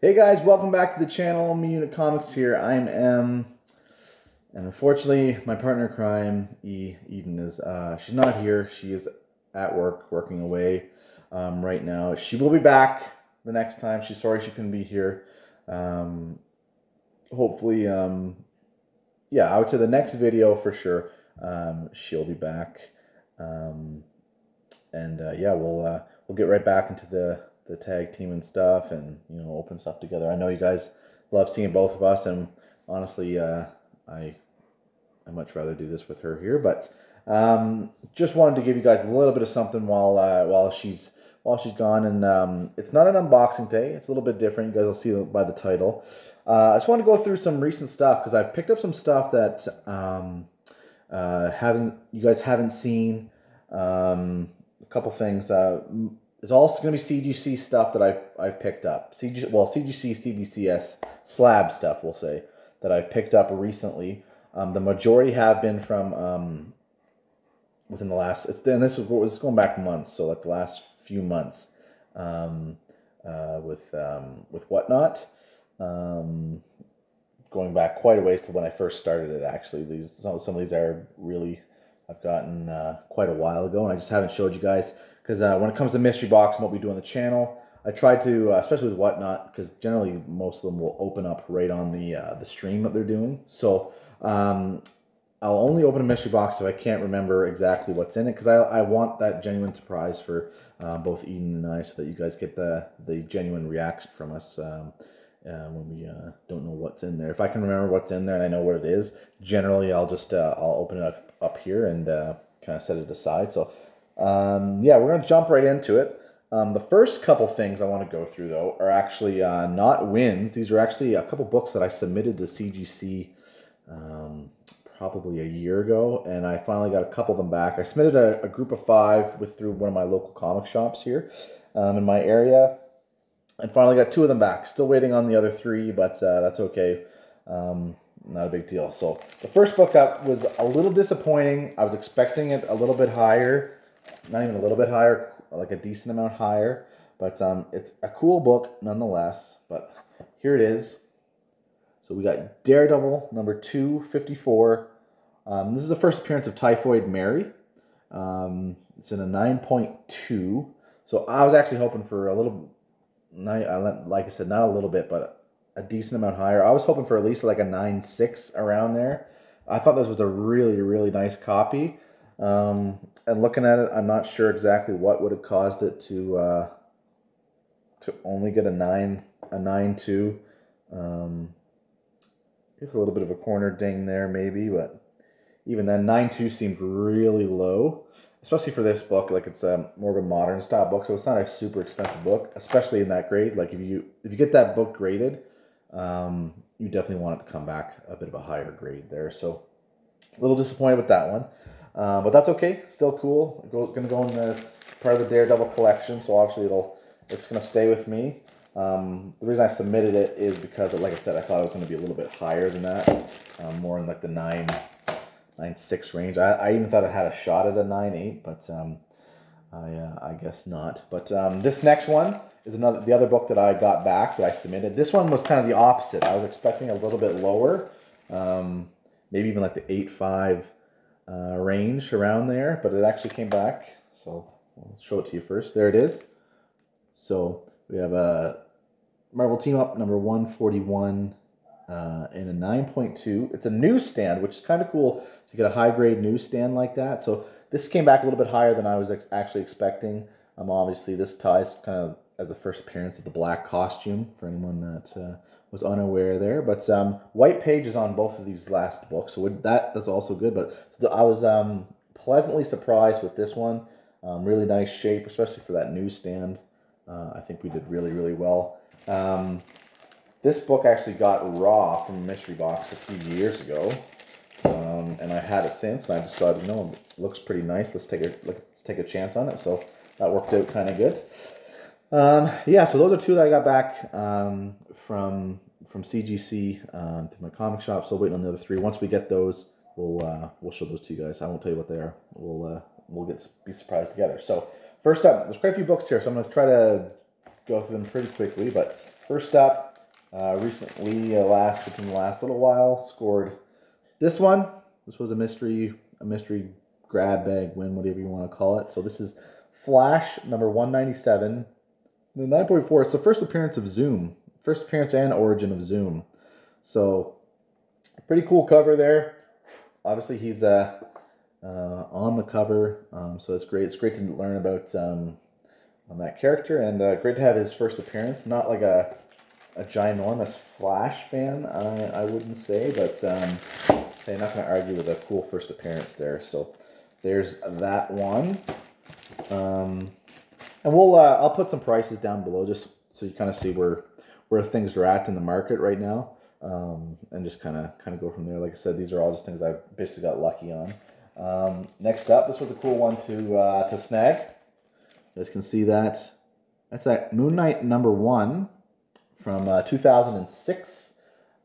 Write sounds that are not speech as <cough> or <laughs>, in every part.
Hey guys, welcome back to the channel. Me Unit Comics here. I'm M, and unfortunately, my partner crime, E Eden, is uh, she's not here. She is at work, working away um, right now. She will be back the next time. She's sorry she couldn't be here. Um, hopefully, um, yeah, I would say the next video for sure. Um, she'll be back, um, and uh, yeah, we'll uh, we'll get right back into the the tag team and stuff and you know open stuff together. I know you guys love seeing both of us, and honestly, uh, I I much rather do this with her here. But um, just wanted to give you guys a little bit of something while uh, while she's while she's gone, and um, it's not an unboxing day. It's a little bit different. You guys will see by the title. Uh, I just want to go through some recent stuff because I've picked up some stuff that um, uh, haven't you guys haven't seen. Um, a couple things. It's also going to be CGC stuff that I've, I've picked up. CG, well, CGC, CBCS slab stuff, we'll say, that I've picked up recently. Um, the majority have been from um, within the last, it's then this is was going back months, so like the last few months um, uh, with um, with whatnot. Um, going back quite a ways to when I first started it. Actually, these some, some of these are really I've gotten uh, quite a while ago, and I just haven't showed you guys because uh, when it comes to mystery box and what we do on the channel, I try to, uh, especially with whatnot, because generally most of them will open up right on the uh, the stream that they're doing. So um, I'll only open a mystery box if I can't remember exactly what's in it, because I, I want that genuine surprise for uh, both Eden and I, so that you guys get the the genuine reaction from us. Um, uh, when we uh, don't know what's in there. If I can remember what's in there and I know what it is, generally I'll just uh, I'll open it up, up here and kind of set it aside. So um, yeah, we're going to jump right into it. Um, the first couple things I want to go through, though, are actually uh, not wins. These are actually a couple books that I submitted to CGC um, probably a year ago, and I finally got a couple of them back. I submitted a, a group of five with through one of my local comic shops here um, in my area, and finally got two of them back. Still waiting on the other three, but uh, that's okay. Um, not a big deal. So the first book up was a little disappointing. I was expecting it a little bit higher not even a little bit higher, like a decent amount higher. But um, it's a cool book nonetheless. But here it is. So we got Daredevil number 254. Um, this is the first appearance of Typhoid Mary. Um, it's in a 9.2. So I was actually hoping for a little, like I said, not a little bit, but a decent amount higher. I was hoping for at least like a 9.6 around there. I thought this was a really, really nice copy. Um, and looking at it, I'm not sure exactly what would have caused it to uh, to only get a nine a nine two. Um, it's a little bit of a corner ding there, maybe, but even then, nine two seemed really low, especially for this book. Like it's a more of a modern style book, so it's not a super expensive book, especially in that grade. Like if you if you get that book graded, um, you definitely want it to come back a bit of a higher grade there. So a little disappointed with that one. Uh, but that's okay. Still cool. It's going to go in the, it's part of the Daredevil collection, so obviously it'll it's going to stay with me. Um, the reason I submitted it is because, like I said, I thought it was going to be a little bit higher than that, um, more in like the nine, nine six range. I, I even thought it had a shot at a nine eight, but um, I uh, I guess not. But um, this next one is another the other book that I got back that I submitted. This one was kind of the opposite. I was expecting a little bit lower, um, maybe even like the eight five uh, range around there, but it actually came back. So I'll show it to you first. There it is. So we have a Marvel Team Up number 141 uh, in a 9.2. It's a newsstand, which is kind of cool to get a high grade newsstand like that. So this came back a little bit higher than I was ex actually expecting. Um, obviously, this ties kind of as the first appearance of the black costume for anyone that uh, was unaware there. But um, white pages on both of these last books, so that that's also good. But I was um, pleasantly surprised with this one. Um, really nice shape, especially for that newsstand. Uh, I think we did really really well. Um, this book actually got raw from a mystery box a few years ago, um, and I had it since. And I decided, no, it looks pretty nice. Let's take a let's take a chance on it. So that worked out kind of good. Um, yeah, so those are two that I got back um, from from CGC um, to my comic shop. Still waiting on the other three. Once we get those, we'll uh, we'll show those to you guys. I won't tell you what they are. We'll uh, we'll get be surprised together. So first up, there's quite a few books here, so I'm gonna try to go through them pretty quickly. But first up, uh, recently, uh, last within the last little while, scored this one. This was a mystery, a mystery grab bag win, whatever you want to call it. So this is Flash number one ninety seven. The nine point four. It's the first appearance of Zoom, first appearance and origin of Zoom. So pretty cool cover there. Obviously, he's uh, uh, on the cover, um, so it's great. It's great to learn about um, on that character, and uh, great to have his first appearance. Not like a a ginormous Flash fan, I, I wouldn't say, but um, I'm not going to argue with a cool first appearance there. So there's that one. Um, and we'll uh, I'll put some prices down below just so you kind of see where where things are at in the market right now, um, and just kind of kind of go from there. Like I said, these are all just things I basically got lucky on. Um, next up, this was a cool one to uh, to snag. You guys can see that. That's that Moon Knight number one from uh, 2006.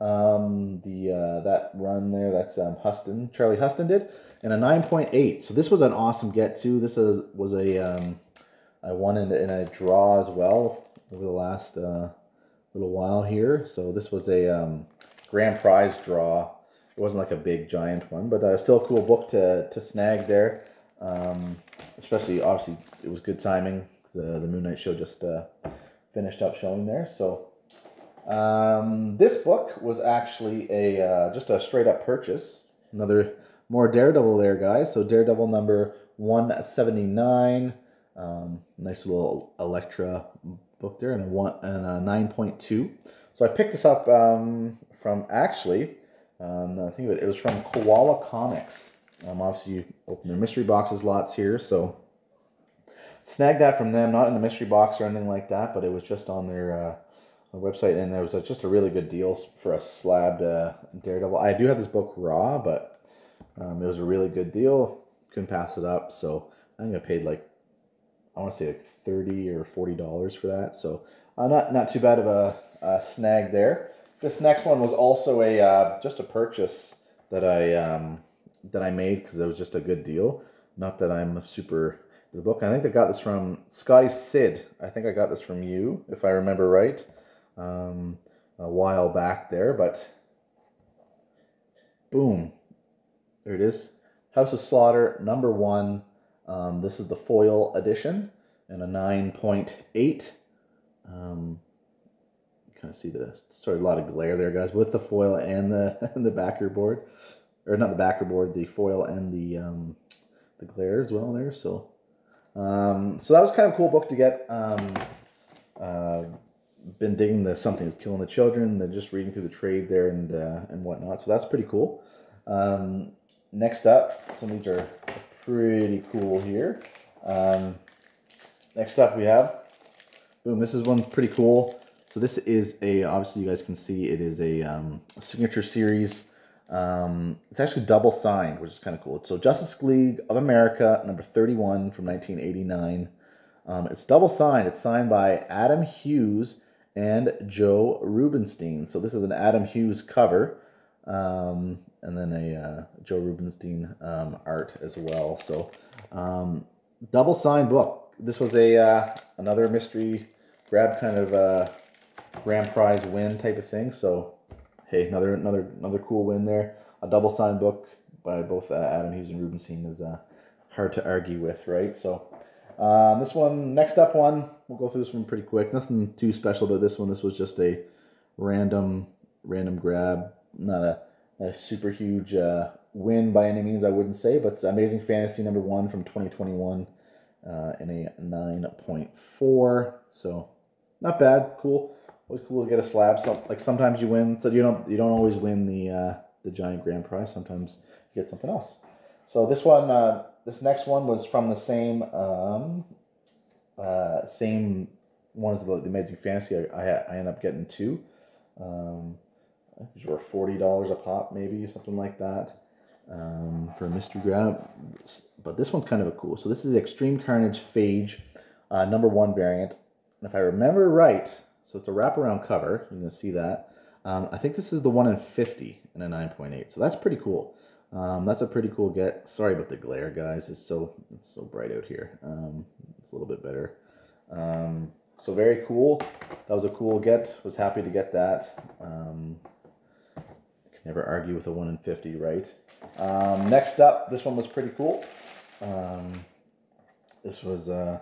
Um, the uh, that run there, that's um, Huston, Charlie Huston did, and a 9.8. So this was an awesome get too. This is, was a um, I won in, in a draw as well over the last uh, little while here. So this was a um, grand prize draw it wasn't like a big giant one, but uh, still a cool book to, to snag there. Um, especially, obviously, it was good timing. The, the Moon Knight show just uh, finished up showing there. So um, this book was actually a uh, just a straight up purchase. Another more Daredevil there, guys. So Daredevil number 179. Um, nice little Elektra book there, and a one and a 9.2. So I picked this up um, from actually um, I think it was from Koala Comics. Um, obviously, you open their mystery boxes lots here, so snagged that from them. Not in the mystery box or anything like that, but it was just on their, uh, website, and it was a, just a really good deal for a slabbed uh, Daredevil. I do have this book raw, but um, it was a really good deal. Couldn't pass it up, so I think I paid like I want to say like thirty or forty dollars for that. So uh, not not too bad of a, a snag there. This next one was also a uh, just a purchase that I um, that I made because it was just a good deal. Not that I'm a super the book. I think I got this from Scotty Sid. I think I got this from you, if I remember right, um, a while back there. But boom, there it is. House of Slaughter number one. Um, this is the foil edition and a nine point eight. Um, kind of see the sorry a lot of glare there, guys, with the foil and the <laughs> and the backer board, or not the backer board, the foil and the um, the glare as well there. So, um, so that was kind of cool book to get. Um, uh, been digging the something that's killing the children. They're just reading through the trade there and uh, and whatnot. So that's pretty cool. Um, next up, some of these are pretty cool here. Um, next up, we have boom. This is one pretty cool. So this is a, obviously you guys can see it is a, um, signature series. Um, it's actually double signed, which is kind of cool. So Justice League of America, number 31 from 1989. Um, it's double signed. It's signed by Adam Hughes and Joe Rubinstein. So this is an Adam Hughes cover. Um, and then a uh, Joe Rubinstein um, art as well. So um, double signed book. This was a uh, another mystery grab kind of uh, grand prize win type of thing. So, hey, another another another cool win there. A double signed book by both uh, Adam Hughes and Rubinstein is uh, hard to argue with, right? So, um, this one, next up one, we'll go through this one pretty quick. Nothing too special about this one. This was just a random random grab, not a, a super huge uh, win by any means, I wouldn't say, but Amazing Fantasy number one from 2021 uh, in a 9.4. So, not bad, cool always cool to get a slab. So, like sometimes you win, so you don't you don't always win the uh, the giant grand prize. Sometimes you get something else. So this one, uh, this next one was from the same um, uh, same ones the, the Amazing Fantasy. I, I, I up getting two. Um, these were forty dollars a pop, maybe something like that, um, for a mystery grab. But this one's kind of a cool. So this is Extreme Carnage Phage, uh, number one variant. And if I remember right, so it's a wraparound cover. Going to see that. Um, I think this is the one in 50 in a 9.8. So that's pretty cool. Um, that's a pretty cool get. Sorry about the glare, guys. It's so it's so bright out here. Um, it's a little bit better. Um, So very cool. That was a cool get. Was happy to get that. Never argue with a 1 in 50, right? Um, next up, this one was pretty cool. Um, this was uh,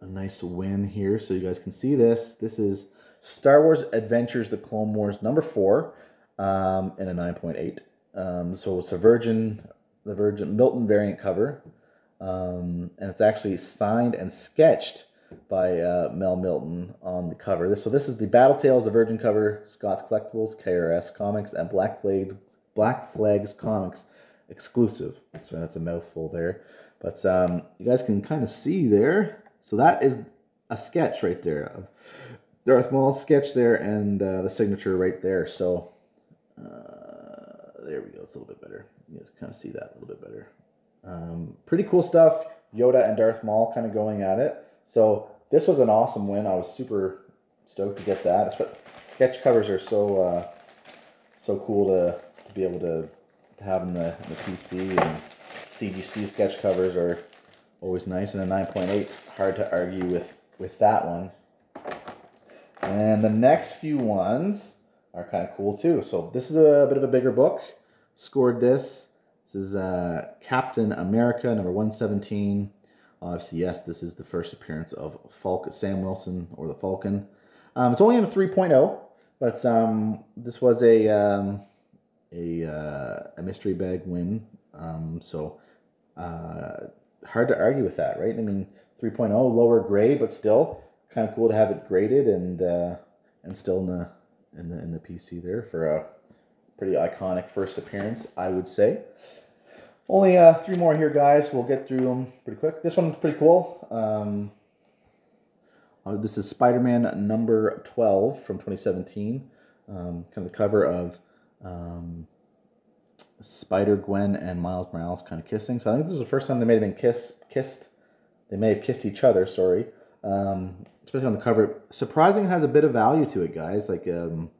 a nice win here, so you guys can see this. This is Star Wars Adventures: The Clone Wars number four, um, in a 9.8. Um, so it's a Virgin, the Virgin Milton variant cover, um, and it's actually signed and sketched by uh, Mel Milton on the cover. This so this is the Battle Tales, the Virgin cover, Scott's Collectibles, KRS Comics, and Black Flags Black Flags Comics exclusive. So that's a mouthful there, but um, you guys can kind of see there. So that is a sketch right there of Darth Maul's sketch there and uh, the signature right there. So uh, there we go. It's a little bit better. You guys kind of see that a little bit better. Um, pretty cool stuff. Yoda and Darth Maul kind of going at it. So this was an awesome win. I was super stoked to get that. But sketch covers are so uh, so cool to, to be able to, to have in the, in the PC and CGC sketch covers are always nice. And a 9.8, hard to argue with with that one. And the next few ones are kind of cool too. So this is a bit of a bigger book. Scored this. This is uh, Captain America, number 117. Obviously, yes, this is the first appearance of Falcon, Sam Wilson, or the Falcon. Um, it's only in a 3.0, but um, this was a um, a, uh, a mystery bag win. Um, so uh, hard to argue with that, right? I mean, 3.0, lower grade, but still kind of cool to have it graded and uh, and still in the in the in the PC there for a pretty iconic first appearance, I would say. Only uh, three more here, guys. We'll get through them pretty quick. This one's pretty cool. Um, uh, this is Spider-Man number 12 from 2017. Um, kind of the cover of um, Spider-Gwen and Miles Morales kind of kissing. So I think this is the first time they may have been kiss, kissed. They may have kissed each other, sorry. Um, especially on the cover. Surprising has a bit of value to it, guys. Like, um,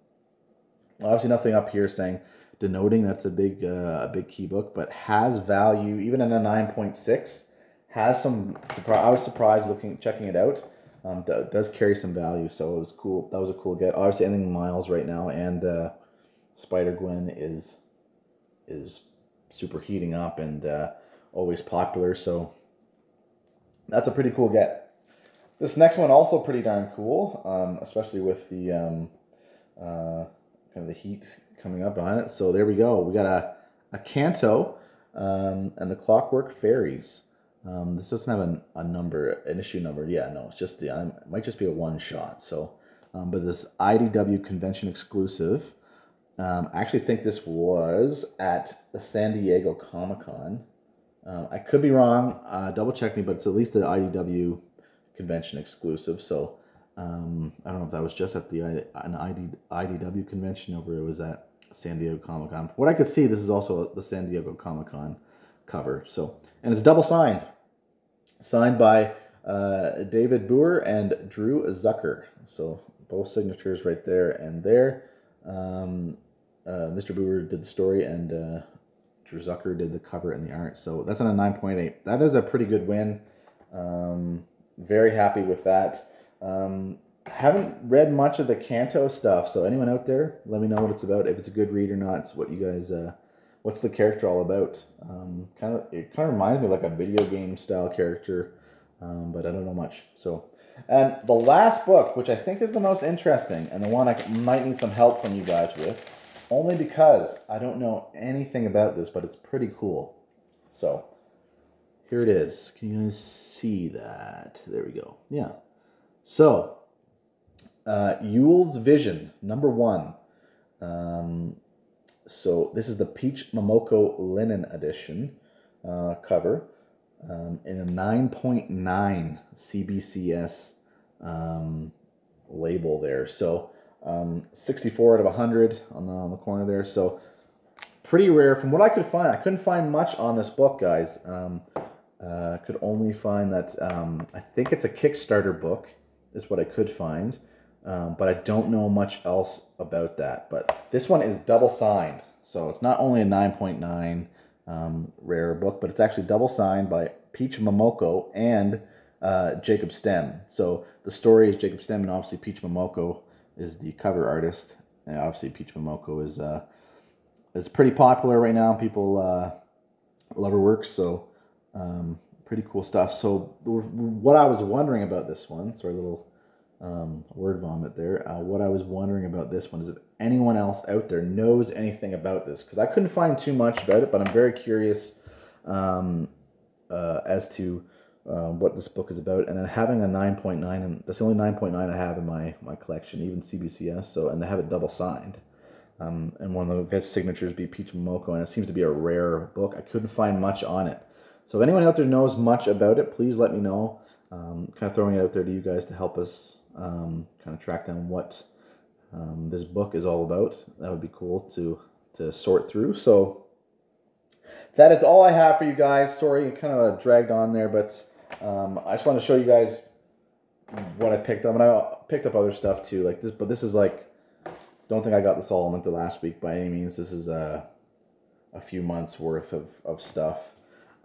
obviously nothing up here saying denoting that's a big uh, a big key book, but has value even in a nine point six. Has some surprise. I was surprised looking checking it out. Um, does carry some value, so it was cool. That was a cool get. Obviously, anything Miles right now and uh, Spider Gwen is is super heating up and uh, always popular. So that's a pretty cool get. This next one also pretty darn cool, um, especially with the um, uh, kind of the heat coming up behind it. So there we go. We got a, a Canto um, and the Clockwork Fairies. Um, this doesn't have an, a number, an issue number. Yeah, no, it's just the, it might just be a one shot. So, um, but this IDW convention exclusive. Um, I actually think this was at the San Diego Comic Con. Um, I could be wrong. Uh, double check me, but it's at least the IDW convention exclusive. So um, I don't know if that was just at the an ID, IDW convention or it was at San Diego Comic Con. What I could see, this is also the San Diego Comic Con cover. So, and it's double signed, signed by uh, David Booher and Drew Zucker. So both signatures right there and there. Um, uh, Mr. Booher did the story and uh, Drew Zucker did the cover and the art. So that's on a 9.8. That is a pretty good win. Um, very happy with that. Um, haven't read much of the Canto stuff, so anyone out there, let me know what it's about. If it's a good read or not. It's what you guys, uh, what's the character all about? Um, kind of, it kind of reminds me of like a video game style character, um, but I don't know much. So, and the last book, which I think is the most interesting, and the one I might need some help from you guys with, only because I don't know anything about this, but it's pretty cool. So, here it is. Can you guys see that? There we go. Yeah. So, uh, Yule's Vision, number one. Um, so this is the Peach Momoko Linen Edition uh, cover um, in a 9.9 CBCS um, label there. So um, 64 out of 100 on the, on the corner there. So pretty rare. From what I could find, I couldn't find much on this book, guys. Um, uh, could only find that um, I think it's a Kickstarter book is what I could find. Um, but I don't know much else about that. But this one is double signed. So it's not only a 9.9 um, rare book, but it's actually double signed by Peach Momoko and uh, Jacob Stem. So the story is Jacob Stem, and obviously Peach Momoko is the cover artist. And obviously Peach Momoko is uh, is pretty popular right now. People uh, love her work, so um, pretty cool stuff. So what I was wondering about this one, sorry, little um, word vomit there. Uh, what I was wondering about this one is if anyone else out there knows anything about this, because I couldn't find too much about it, but I'm very curious um, uh, as to uh, what this book is about. And then having a 9.9, and that's the only 9.9 I have in my, my collection, even CBCS, so, and they have it double signed. Um, and one of the signatures be Peach Momoko, and it seems to be a rare book. I couldn't find much on it. So if anyone out there knows much about it, please let me know. Um, kind of throwing it out there to you guys to help us um, kind of track down what um, this book is all about. That would be cool to to sort through. So that is all I have for you guys. Sorry, kind of dragged on there, but um, I just want to show you guys what I picked up, and I picked up other stuff too, like this. But this is like, don't think I got this all into last week by any means. This is a a few months worth of of stuff.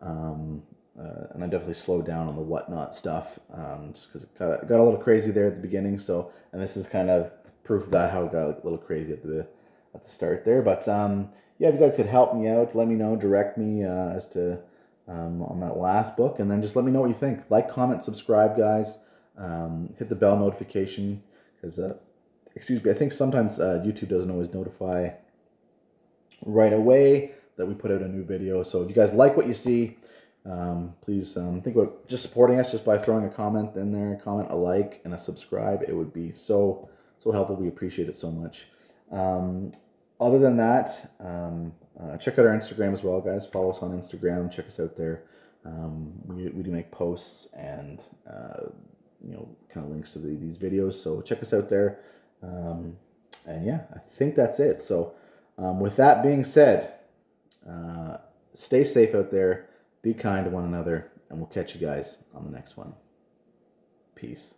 Um, uh, and I definitely slowed down on the whatnot stuff um, just because it got, got a little crazy there at the beginning. So, and this is kind of proof of that how it got a little crazy at the at the start there. But um, yeah, if you guys could help me out, let me know, direct me uh, as to um, on that last book, and then just let me know what you think. Like, comment, subscribe, guys. Um, hit the bell notification because, uh, excuse me, I think sometimes uh, YouTube doesn't always notify right away that we put out a new video. So if you guys like what you see, um, please um, think about just supporting us just by throwing a comment in there, a comment, a like, and a subscribe. It would be so so helpful. We appreciate it so much. Um, other than that, um, uh, check out our Instagram as well, guys. Follow us on Instagram. Check us out there. Um, we, we do make posts and uh, you know kind of links to the, these videos. So check us out there. Um, and yeah, I think that's it. So with that being said, uh, stay safe out there be kind to one another, and we'll catch you guys on the next one. Peace.